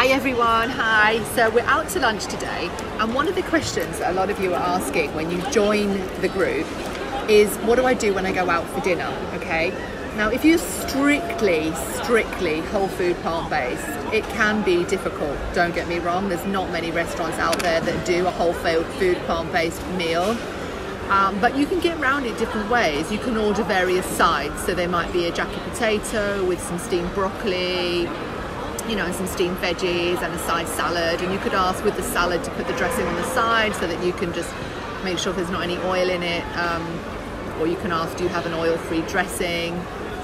Hi everyone, hi. So we're out to lunch today, and one of the questions that a lot of you are asking when you join the group is what do I do when I go out for dinner? Okay. Now, if you're strictly, strictly whole food plant based, it can be difficult. Don't get me wrong, there's not many restaurants out there that do a whole food plant based meal. Um, but you can get around it different ways. You can order various sides, so there might be a jacket potato with some steamed broccoli, you know, and some steamed veggies and a side salad. And you could ask with the salad to put the dressing on the side so that you can just make sure there's not any oil in it. Um, or you can ask, do you have an oil-free dressing?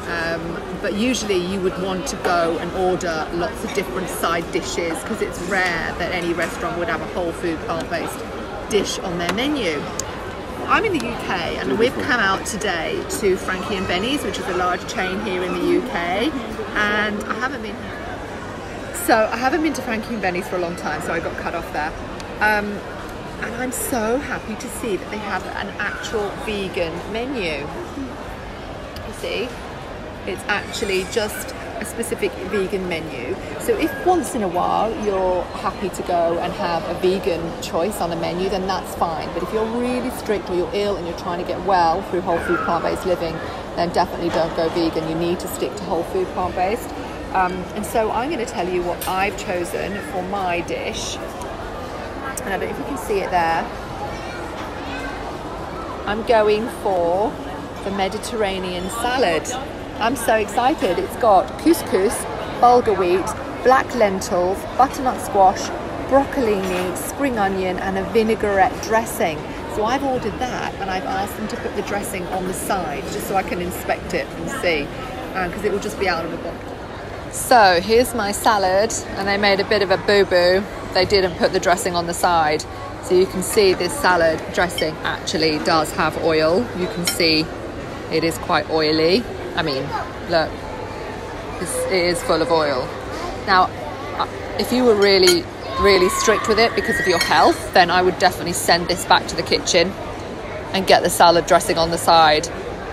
Um, but usually you would want to go and order lots of different side dishes because it's rare that any restaurant would have a whole food plant-based dish on their menu. I'm in the UK and we've come out today to Frankie and Benny's, which is a large chain here in the UK, and I haven't been so I haven't been to Frankie and Benny's for a long time, so I got cut off there. Um, and I'm so happy to see that they have an actual vegan menu. You see, it's actually just a specific vegan menu. So if once in a while you're happy to go and have a vegan choice on a menu, then that's fine. But if you're really strict or you're ill and you're trying to get well through whole food plant-based living, then definitely don't go vegan. You need to stick to whole food plant-based. Um, and so I'm going to tell you what I've chosen for my dish. And I don't know if you can see it there. I'm going for the Mediterranean salad. I'm so excited. It's got couscous, bulgur wheat, black lentils, butternut squash, broccolini, spring onion, and a vinaigrette dressing. So I've ordered that and I've asked them to put the dressing on the side just so I can inspect it and see because um, it will just be out of the bottle. So here's my salad, and they made a bit of a boo boo. They didn't put the dressing on the side. So you can see this salad dressing actually does have oil. You can see it is quite oily. I mean, look, it is full of oil. Now, uh, if you were really, really strict with it because of your health, then I would definitely send this back to the kitchen and get the salad dressing on the side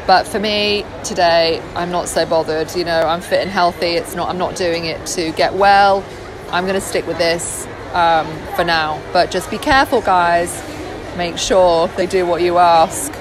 but for me today, I'm not so bothered. You know, I'm fit and healthy. It's not. I'm not doing it to get well. I'm going to stick with this um, for now. But just be careful, guys. Make sure they do what you ask.